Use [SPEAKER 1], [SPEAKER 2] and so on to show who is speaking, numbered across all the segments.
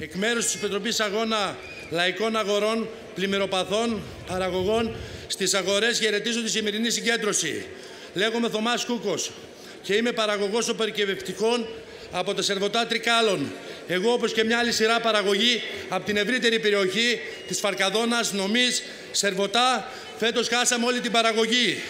[SPEAKER 1] Εκ μέρους της Επιτροπής Αγώνα Λαϊκών Αγορών, Πλημμυροπαθών, Παραγωγών, στις αγορές χαιρετίζω τη σημερινή συγκέντρωση. Λέγομαι Θωμάς Κούκος και είμαι παραγωγός οπερκευευτικών από τα Σερβοτά Τρικάλων. Εγώ, όπως και μια άλλη σειρά παραγωγή από την ευρύτερη περιοχή της Φαρκαδόνας, Νομής, Σερβοτά, φέτος χάσαμε όλη την παραγωγή.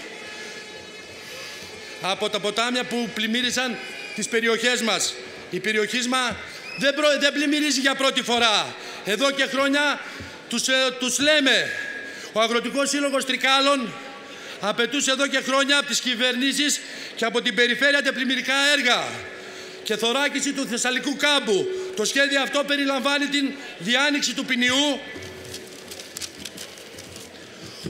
[SPEAKER 1] Από τα ποτάμια που πλημμύρισαν τις περιοχές μας. Η περιοχή μας δεν, προ... δεν πλημμυρίζει για πρώτη φορά. Εδώ και χρόνια τους, ε, τους λέμε. Ο Αγροτικός Σύλλογος Τρικάλων απαιτούσε εδώ και χρόνια από τις κυβερνήσεις και από την περιφέρεια τεπλημμυρικά έργα και θωράκιση του Θεσσαλικού κάμπου. Το σχέδιο αυτό περιλαμβάνει την διάνοιξη του ποινιού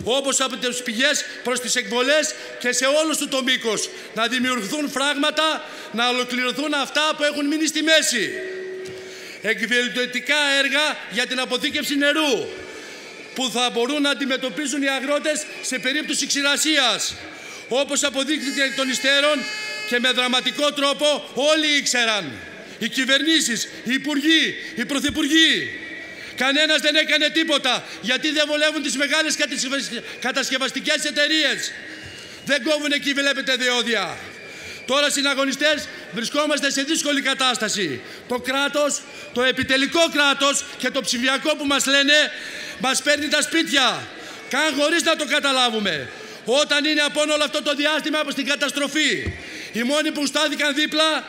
[SPEAKER 1] όπως από τις πηγές προς τις εκβολές και σε όλους του το μήκος. Να δημιουργηθούν φράγματα, να ολοκληρωθούν αυτά που έχουν μείνει στη μέση. Εκβιολογικά έργα για την αποθήκευση νερού που θα μπορούν να αντιμετωπίζουν οι αγρότες σε περίπτωση ξηρασίας. Όπως αποδείχθηκε εκ των υστέρων και με δραματικό τρόπο όλοι ήξεραν. Οι κυβερνήσεις, οι υπουργοί, οι πρωθυπουργοί. Κανένας δεν έκανε τίποτα γιατί δεν βολεύουν τις μεγάλες κατασκευαστικές εταιρείες. Δεν κόβουν εκεί βλέπετε διόδια. Τώρα συναγωνιστές βρισκόμαστε σε δύσκολη κατάσταση. Το κράτος, το επιτελικό κράτος και το ψηφιακό που μας λένε μας παίρνει τα σπίτια. Καν χωρίς να το καταλάβουμε. Όταν είναι από όλο αυτό το διάστημα από την καταστροφή. Οι μόνοι που στάθηκαν δίπλα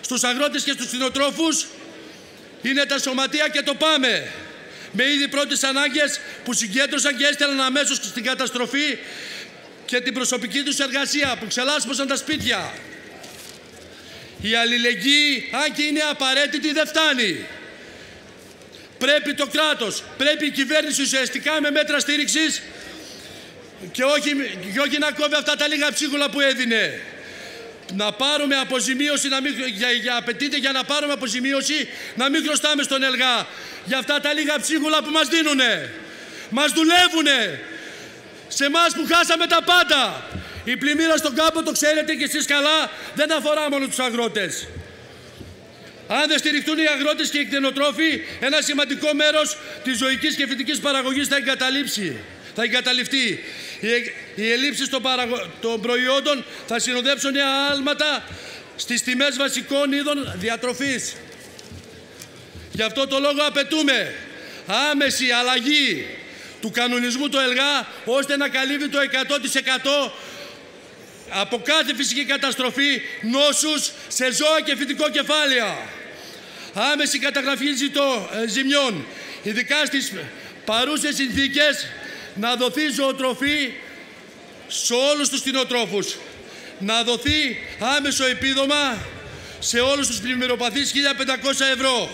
[SPEAKER 1] στους αγρότες και στους κτηνοτρόφους είναι τα σωματεία και το πάμε. Με ήδη πρώτες ανάγκες που συγκέντρωσαν και έστελναν αμέσως στην καταστροφή και την προσωπική τους εργασία που ξελάσπωσαν τα σπίτια. Η αλληλεγγύη, αν και είναι απαραίτητη, δεν φτάνει. Πρέπει το κράτος, πρέπει η κυβέρνηση ουσιαστικά με μέτρα στήριξης και όχι, και όχι να κόβει αυτά τα λίγα ψίχουλα που έδινε. Να πάρουμε αποζημίωση, να μην, για, για, απαιτείται για να πάρουμε αποζημίωση να μην χρωστάμε στον ΕΛΓΑ για αυτά τα λίγα ψίχουλα που μας δίνουνε. Μας δουλεύουνε. Σε εμάς που χάσαμε τα πάντα. Η πλημμύρα στον κάμπο, το ξέρετε και εσείς καλά, δεν αφορά μόνο τους αγρότες. Αν δεν στηριχτούν οι αγρότες και οι κτηνοτρόφοι, ένα σημαντικό μέρος της ζωικής και φυτικής παραγωγής θα εγκαταλείψει. Θα εγκαταλειφθεί. Οι ελλείψεις των, παραγω... των προϊόντων θα συνοδέψουν νέα άλματα στις τιμές βασικών είδων διατροφής. Γι' αυτό το λόγο απαιτούμε άμεση αλλαγή του κανονισμού του ΕΛΓΑ ώστε να καλύβει το 100% από κάθε φυσική καταστροφή νόσους σε ζώα και φυτικό κεφάλαια. Άμεση καταγραφή ζητώ, ε, ζημιών, ειδικά στις παρούσες συνθήκες, να δοθεί ζωοτροφή σε όλους τους κτηνοτρόφους. Να δοθεί άμεσο επίδομα σε όλους τους πλημμυροπαθείς 1.500 ευρώ.